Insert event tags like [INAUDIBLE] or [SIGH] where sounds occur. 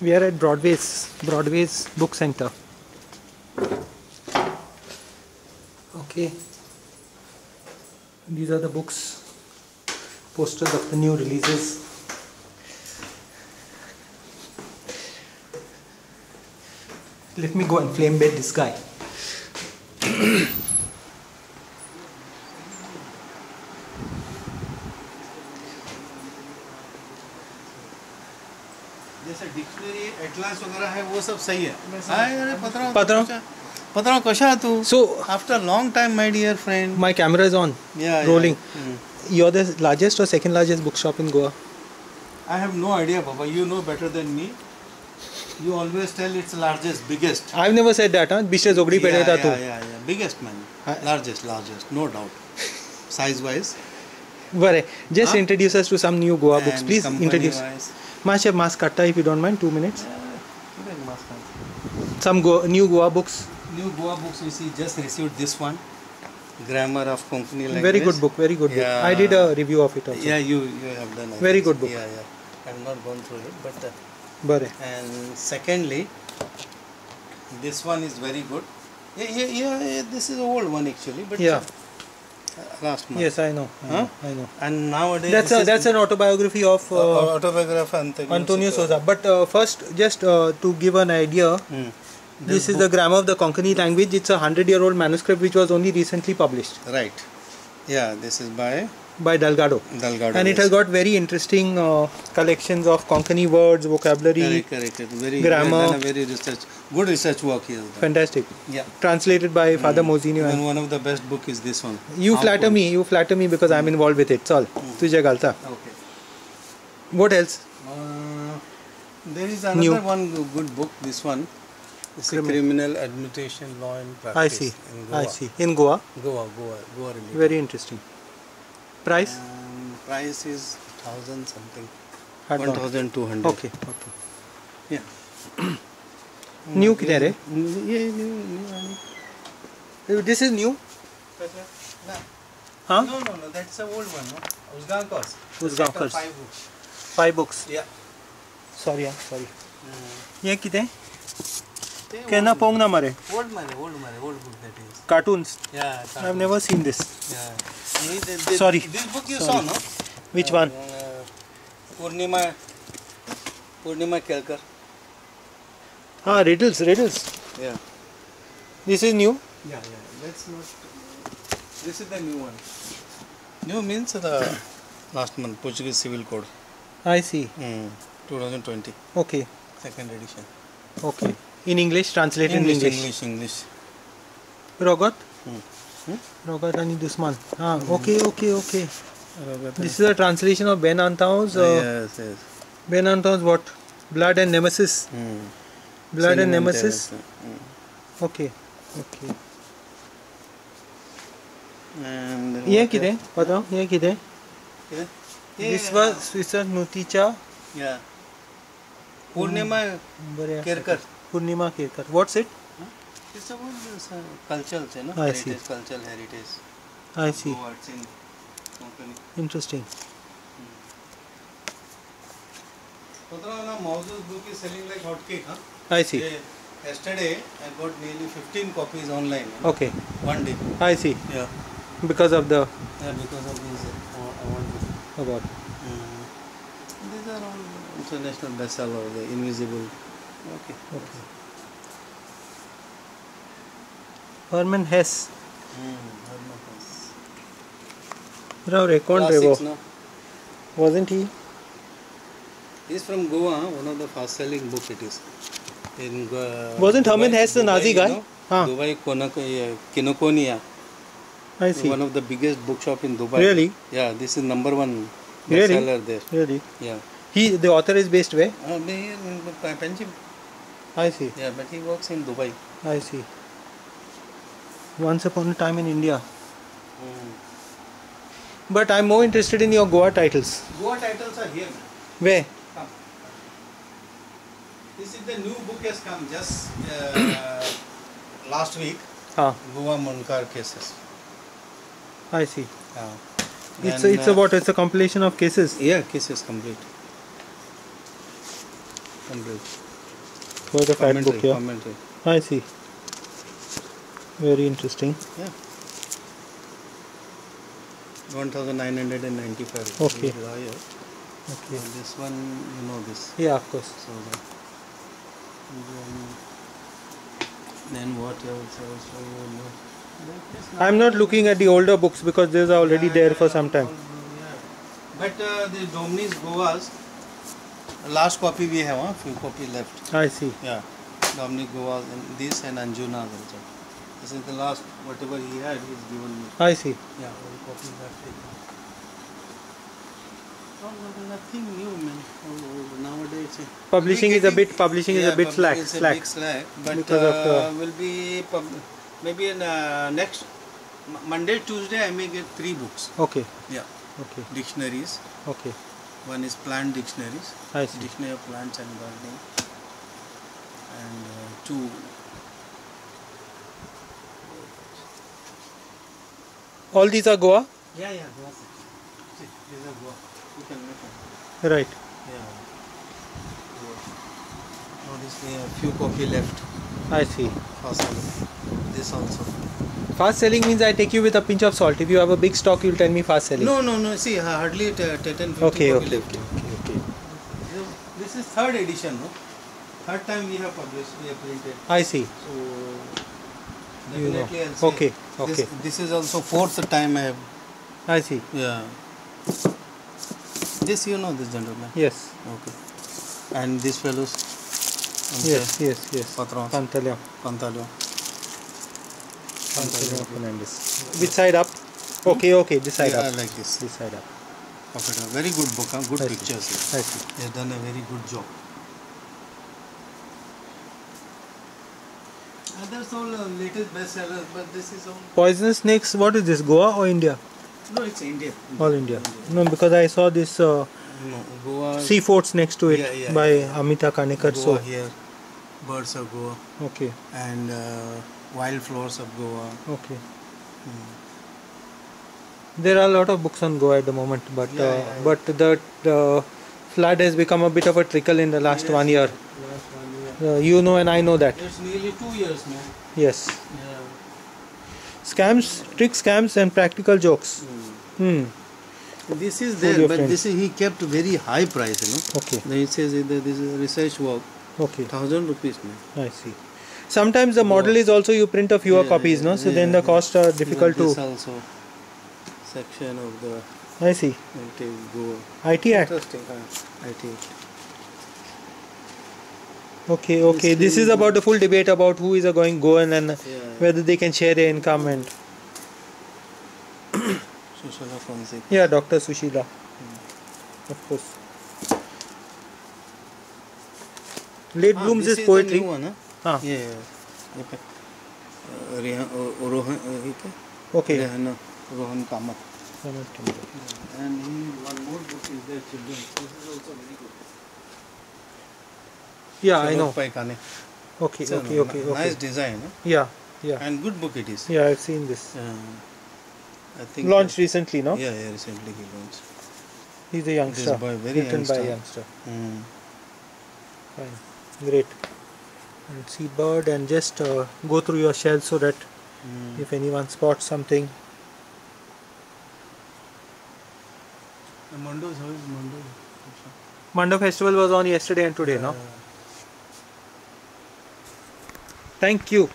We are at Broadway's Broadway's Book Center. Okay. These are the books, posters of the new releases. Let me go and flame bait this guy. वो सब पत्रों कशा तू? So after long time my dear friend my camera's on rolling you are the largest और second largest book shop in Goa I have no idea Baba you know better than me you always tell it's largest biggest I have never said that हाँ बिशे जोगड़ी पे रहता तू biggest man largest largest no doubt size wise बरे just introduce us to some new Goa books please introduce माशे mask काटता if you don't mind 2 minutes. Some Go- new Goa books. New Goa books we see just received this one, Grammar of Konkani language. Very good book, very good book. Yeah. I did a review of it also. Yeah, you you have done. I Very good book. Yeah, yeah. I've not gone through it, but uh, Bare. and secondly, this one is very good. Yeah, yeah, yeah. yeah, This is old one actually, but Yeah. Last month. Yes, I know. I Huh? know. I know. And nowadays That's a, that's an autobiography of uh, autobiography of Antonio, Antonio. But uh, first, just uh, to give an idea, Hmm. this is the grammar of the Konkani language. It's a hundred-year-old manuscript which was only recently published Right. Yeah, this is by by Dalgado. Dalgado. And it has got very interesting uh, collections of Konkani words, vocabulary. correct, correct. correct. Very grammar. A very research, good research work here. Fantastic. Yeah. Translated by Father Mozinho. And one of the best book is this one. You How flatter me, you flatter me because I'm involved with it. Chal, tujhe galta. Okay. What else? Uh, there is another New. one good book. This one. It's Criminal. a criminal administration law and practice. I see. In Goa. I see. In Goa. Goa, Goa, Goa related. Very interesting. Price? Um, price is thousand something. At One thousand two new किधर है ये new new this is new हाँ five sorry sorry ये कितने They Pong ना मरे. Old money, old money, old book that is. Cartoons. Yeah. Cartoons. I've never seen this. Yeah. See, the- the- Sorry. This book you Sorry. saw, no? Which Uh, one? uh, Purnima. Purnima Kelkar. Ah, riddles, riddles. Yeah. This is new. Yeah, yeah. That's not. This is the new one. New means the last month Portuguese Civil Code. I see. Mm. 2020, Okay. second edition. Okay. In English, translate English, in English. English, English. rogat Hmm. Hmm? rogat ani Dusman. Ah, hmm. Okay, okay, okay. Rogat this is a translation of Ben Antau's. Uh, yes, yes. Ben Antau's what? Blood and Nemesis. Hmm. Blood Singing and Nemesis. Hmm. Okay, okay. and ye kide pata ye kide पात्रांव हे कितें विश्व विश्व स्मृतीच्या Purnima Kerkar Purnima Kerkar what's it it's about culture से ना I see culture heritage I see what's in interesting मौजूद book is selling like hot cake हाँ I see yesterday I got nearly 15 copies online. you know, Okay. One day. I see. Yeah. Because of the. Yeah, because of this these award. about Mm. These are all international best seller the Invisible. Okay. Okay Herman Hess Mm. Herman. राव रे कौन रे वो Classics, no? wasn't he He's from Goa, huh? one of the fast selling book it is. In uh, Wasn't Herman Hesse the Nazi guy? You know, Huh. Dubai Konako, yeah, Kinokonia, I see one of the biggest bookshop in Dubai. Really? Yeah, this is number one Really? bestseller there. really Yeah. he the author is based where Uh, but I see Yeah, but he works in Dubai. I see once upon a time in India Mm. but I'm more interested in your Goa titles Goa titles are here. man. where Come. This is the new book has come just uh, [COUGHS] last week. ah Goa Mundkar cases. I see Yeah. it's a, it's a uh, what it's a compilation of cases Yeah, cases complete. Complete. Quite a fat book here. commentary. I see. Very interesting. Yeah. 1995. Okay. Higher. Okay. And this one, you know this. Yeah, of course. So Then, then what else? Also, you know. I'm not looking at the older books because these are already Yeah, there for some time. yeah. But uh, the Domini's Goas, last copy we have, huh? few copy left. I see. Yeah, Dominic Goas and this and Anjuna also. This is the last, whatever he had, he's given me. I see. Yeah, all copy left. Oh, nothing new, man. Oh, oh, nowadays. uh, Publishing is a bit publishing yeah, is a bit slack. is a Slack. big slack. But Because of uh, the- will be maybe in uh, next Monday, Tuesday, I may get three books. Okay. Yeah, Okay. dictionaries. Okay. One is plant dictionaries, dictionary of plants and gardening, and uh, two. All these are Goa. Yeah, yeah, Goa. See, these are Goa. You can make them. Right. Yeah. Goa. Now this we have few copy left. I see. Also, this also. Fast selling means I take you with a pinch of salt. If you have a big stock, you'll tell me fast selling. No, no, no. See, hardly t- t- 10, 50 Okay. Okay. left. Okay. Okay. This is third edition, no? Third time we have published, we have printed. I see. So You know. say Okay. This, Okay. this is also fourth time I have. I see. Yeah. This you know this gentleman. Yes. Okay. And these fellows. Yes. Yes. Yes. Patrons. Pantaleo. Pantaleo. Pantaleo Fernandes. Which side up? Okay. Okay. This side yeah, up. like this. This side up. Pocket. Very good book. Huh? Good I see. pictures. I see. They have done a very good job. Others all uh, latest bestsellers, but this is all. Poisonous snakes. What is this? Goa or India? No, it's India. All India. No, because I saw this uh, No, Goa. sea forts next to it Yeah, yeah, by yeah. Amita Kanekar. Goa So here. Birds of Goa okay. and uh, wild flowers of Goa. Okay. Hmm. There are a lot of books on Goa at the moment, but Yeah, uh, yeah, but the the flood has become a bit of a trickle in the last Yes. one year. Last one year. Uh, you know, and I know that. It's nearly two years now. Yes. Yeah. Scams, trick scams, and practical jokes. Hmm. This is there, but friends. this is he kept very high price, you know. Okay. Then he says this is research work, Okay. thousand rupees, man. I see. Sometimes the model is also you print a fewer Yeah, copies, no? So yeah, then the yeah. costs are difficult to. This also section of the I see. IT Goa. IT Act. Interesting. Uh, IT. Okay, okay. This is about the full debate about who is a going Goan and Yeah. whether they can share their income and [COUGHS] Sushila Fonseca. yeah, Dr. Sushila. Of course. Late Ah, blooms this is the poetry. one, huh? Ah, Yeah. yeah. Okay. Uh, Rehan, uh, Rohan, uh, he क्या? okay. Rehan, Rohan Kamat. And he, one more book is there, children. This is also very good. Yeah, I know. Paikane. Okay, It's a okay, okay, Nice design, huh? Yeah, yeah. and good book it is. Yeah, I've seen this. Uh, I think Launched recently, no? Yeah, yeah, recently he launched. He's a youngster. boy, very written by a youngster. youngster. Mm. Fine. Great. And see bird and just uh, go through your shell so that Mm. if anyone spots something. Mondos, how is Mondo? Mando festival was on yesterday and today, no? Uh, Thank you.